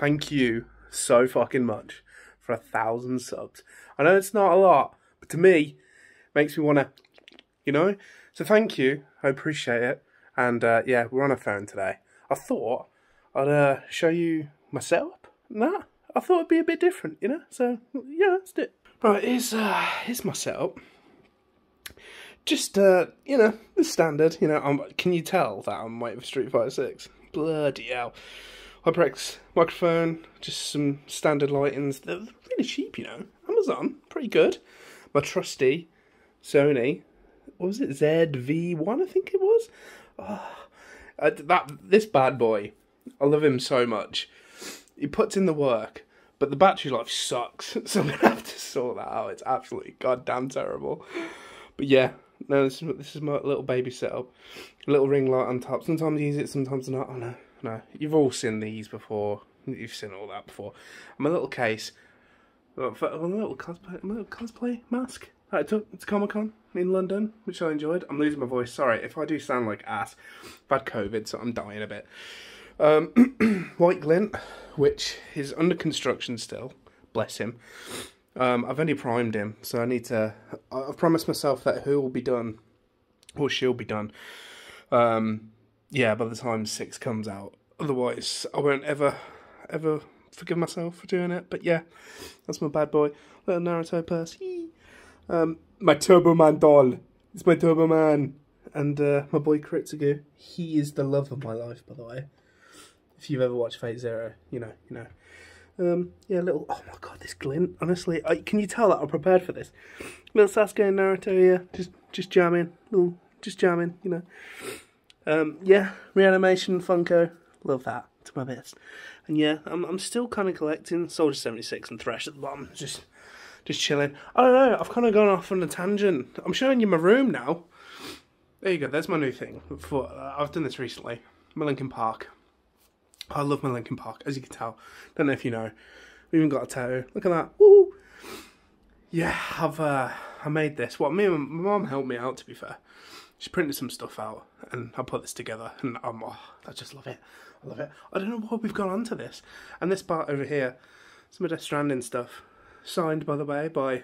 thank you so fucking much for a thousand subs. I know it's not a lot, but to me, makes me want to, you know. So thank you. I appreciate it. And uh, yeah, we're on a phone today. I thought I'd uh, show you my setup. Nah, I thought it'd be a bit different, you know. So yeah, do it. Right, here's uh, here's my setup. Just uh, you know, the standard. You know, I'm, can you tell that I'm waiting for Street Fighter Six? Bloody hell! HyperX microphone, just some standard lightings. They're really cheap, you know. Amazon, pretty good. My trusty Sony, what was it? ZV1, I think it was. Oh, that this bad boy, I love him so much. He puts in the work, but the battery life sucks, so I'm gonna have to sort that out. It's absolutely goddamn terrible. But yeah, no, this is this is my little baby setup. Little ring light on top. Sometimes I use it, sometimes not. I oh no, no. You've all seen these before. You've seen all that before. My little case. A little cosplay, my little cosplay mask I took to Comic Con in London, which I enjoyed. I'm losing my voice. Sorry if I do sound like ass. I've had COVID, so I'm dying a bit. Um, White Glint, which is under construction still. Bless him. Um, I've only primed him, so I need to. I've promised myself that he will be done, or she'll be done. Um, yeah, by the time six comes out. Otherwise, I won't ever, ever forgive myself for doing it. But yeah, that's my bad boy, little Naruto purse. Um, my Turbo Man doll. It's my Turbo Man. And uh, my boy Kiritsugu. He is the love of my life, by the way. If you've ever watched Fate Zero, you know, you know. Um, yeah, little. Oh my god, this glint. Honestly, I, can you tell that I'm prepared for this? Little Sasuke and Naruto, yeah, just just jamming, little, just jamming, you know. Um, yeah, reanimation Funko, love that to my best. And yeah, I'm I'm still kind of collecting Soldier 76 and Thresh at the bottom, just just chilling. I don't know. I've kind of gone off on a tangent. I'm showing you my room now. There you go. There's my new thing. For uh, I've done this recently. My Linkin Park. I love my Linkin Park, as you can tell. Don't know if you know. We even got a tattoo. Look at that. Woo! Yeah, I've uh, I made this. Well, me and my mom helped me out. To be fair, she printed some stuff out, and I put this together, and I'm, oh, I just love it. I love it. I don't know why we've gone on to this. And this part over here, some of Death Stranding stuff. Signed, by the way, by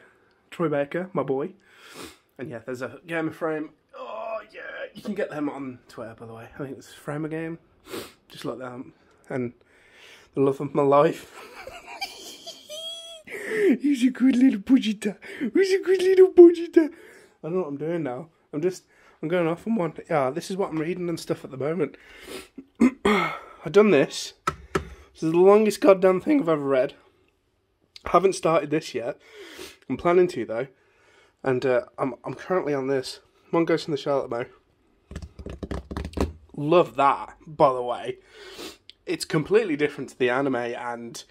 Troy Baker, my boy. And yeah, there's a game frame. Oh, yeah. You can get them on Twitter, by the way. I think it's Frame a Game. Just like that. And the love of my life. He's a good little budgeter. He's a good little budgeter. I don't know what I'm doing now. I'm just, I'm going off on one. Yeah, this is what I'm reading and stuff at the moment. I've done this. This is the longest goddamn thing I've ever read. Haven't started this yet. I'm planning to though, and uh, I'm I'm currently on this. One Ghost from the Charlotte at Love that, by the way. It's completely different to the anime and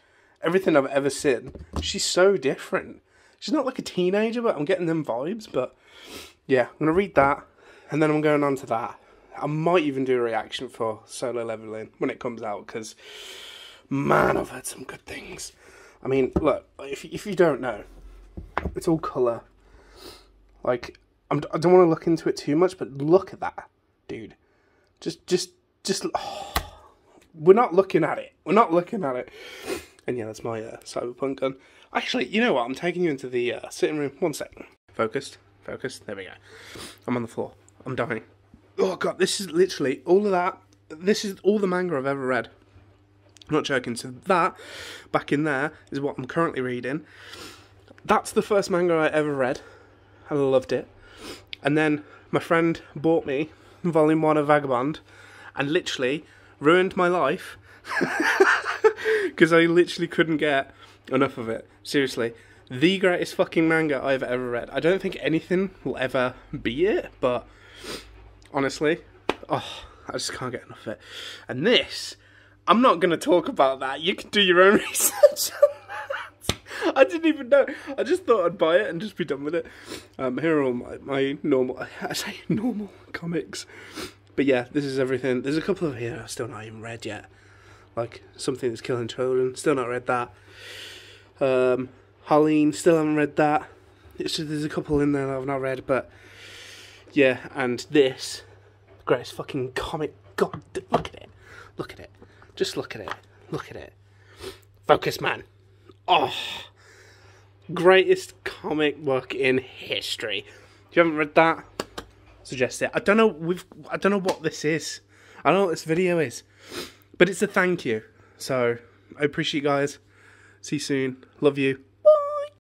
everything I've ever seen. She's so different. She's not like a teenager, but I'm getting them vibes. But yeah, I'm gonna read that, and then I'm going on to that. I might even do a reaction for Solo Leveling when it comes out because man, I've heard some good things. I mean, look, if if you don't know, it's all color. Like, I'm, I do not want to look into it too much, but look at that, dude. Just, just, just. Oh, we're not looking at it. We're not looking at it. And yeah, that's my uh, cyberpunk gun. Actually, you know what? I'm taking you into the uh, sitting room. One second. Focused. Focused. There we go. I'm on the floor. I'm dying. Oh god, this is literally all of that. This is all the manga I've ever read. I'm not joking. So that back in there is what I'm currently reading. That's the first manga I ever read, I loved it. And then my friend bought me Volume One of Vagabond, and literally ruined my life because I literally couldn't get enough of it. Seriously, the greatest fucking manga I've ever read. I don't think anything will ever be it, but honestly, oh, I just can't get enough of it. And this I'm not going to talk about that. You can do your own research. I didn't even know. I just thought I'd buy it and just be done with it. Um, here are all my, my normal, I say normal comics. But yeah, this is everything. There's a couple of here I've still not even read yet. Like Something That's Killing Children, still not read that. Um, Harleen, still haven't read that. Just, there's a couple in there that I've not read, but yeah, and this, greatest fucking comic. God, look at it. Look at it. Just look at it. Look at it. Focus Man. Oh, greatest comic book in history. If you haven't read that, suggest it. I don't know. We've. I don't know what this is. I don't know what this video is, but it's a thank you. So I appreciate you guys. See you soon. Love you.